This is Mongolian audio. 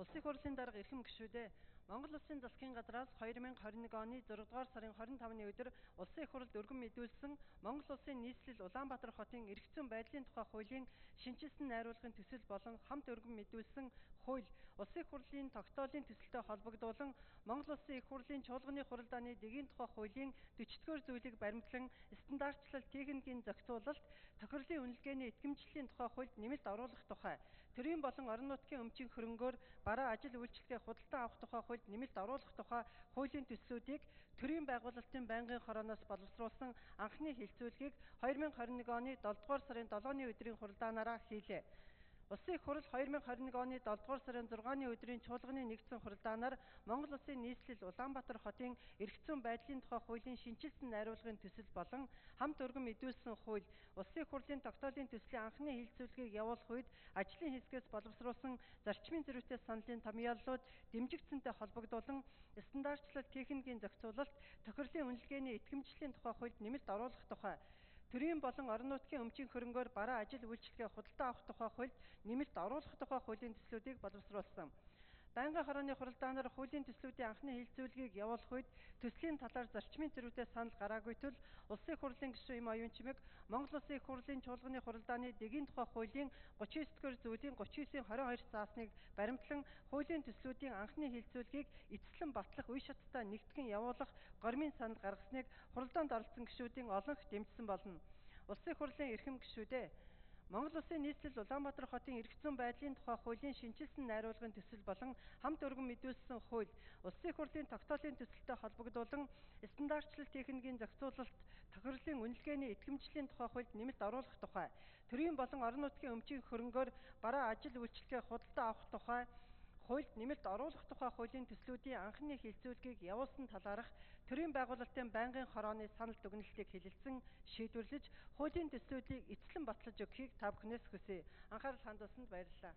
Улсын хурлын дарга эрхэм гишүүдээ Монгол Улсын засгийн газраас 2021 оны 6 дугаар сарын 25-ны өдөр Улсын их хурлд өргөн мэдүүлсэн Монгол Улсын нийслэл Улаанбаатар хотын зүйн байдлын тухай хуулийн шинжилсэн найруулгын төсөл болон хамт өргөн мэдүүлсэн хууль Улсын их хурлын тогтоолын төсөлтөд холбогдуулан Монгол Улсын их хурлын чуулганы хуралдааны дэгийн тухай хуулийн 40-р зүйлийг баримтлан стандартчлал техникийн зохицуулалт тохирлын үнэлгээний итгэмжлэлийн тухай хуульд нэмэлт оруулах тухай төрийн болон орон нутгийн өмчийн хөрөнгөөр бараа ажил үйлчлэгээ худалдан авах тухай хуульд нэмэлт оруулах тухай хуулийн төслүүдийг төрийн байгуулалтын байнгын хорооноос боловсруулсан анхны хилцүүлгийг 2021 оны 7 дугаар сарын 7-ны өдрийн хуралдаанаараа хийлээ. Улсын их хурл 2021 оны 7 дугаар сарын 6-ны өдрийн чуулганы нэгдсэн хуралдаанаар Монгол Улсын нийслэл Улаанбаатар хотын зүйн байдлын тухай хуулийн шинжилсэн найруулгын төсөл болон хамт өргөн мэдүүлсэн хууль Улсын их хурлын тогтоолын төслийн анхны хилцүүлгийг явуулах үед ажлын хэсгээс боловсруулсан зарчмын зөрүүтэй саналын томьёоллууд дэмжигдсэнтэй холбогдуулан стандартчлал техникийн зохицуулалт тохирлын үнэлгээний итгэмжлэлийн тухай хуульд нэмэлт оруулах тухай төрийн болон орон нутгийн өмчийн хөрөнгөөр бараа ажил үйлчилгээ худалдаа авах тухай хуульд нэмэлт оруулах тухай хуулийн төслүүдийг боловсруулсан. Байнгын хорооны хуралдаанаар хуулийн төслүүдийн анхны хилцүүлгийг явуулах үед төслийн талаар зарчмын зөрүүтэй санал гараагүй тул Улсын их хурлын гишүүн эм оюун чимэг Монгол Улсын их хурлын чуулганы хуралдааны дэгийн тухай хуулийн 39-р зүйлийн 39-ийн 22 заасныг баримтлан хуулийн төслүүдийн анхны хилцүүлгийг эцэслэн батлах үе шаттай нэгтгэн явуулах гормын санал гаргасныг хуралдаанд оролцсон гишүүдийн олонх дэмжсэн болно. Улсын их хурлын эрхэм гишүүдээ Монгол Улсын нийслэл Улаанбаатар хотын зүйн байдлын тухай хуулийн шинжилсэн найруулгын төсөл болон хамт өргөн мэдүүлсэн хууль Улсын их хурлын тогтоолын төсөлтөд холбогдуулан стандартчлал техникийн зохицуулалт тохирлын үнэлгээний итгэмжлэлийн тухай хуульд нэмэлт оруулах тухай төрийн болон орон нутгийн өмчийн хөрөнгөөр бараа ажил үйлчилгээ худалдаа авах тухай хуульд нэмэлт оруулах тухай хуулийн төслүүдийн анхны хилцүүлгийг явуулсан талаарх төрийн байгуулалтын байнгын хорооны санал дүгнэлтийг хэлэлцэн шийдвэрлэж хуулийн төслүүдийг эцэслэн батлаж өгөхийг та бүхнээс хүсье. Анхаарал хандуулсанд баярлалаа.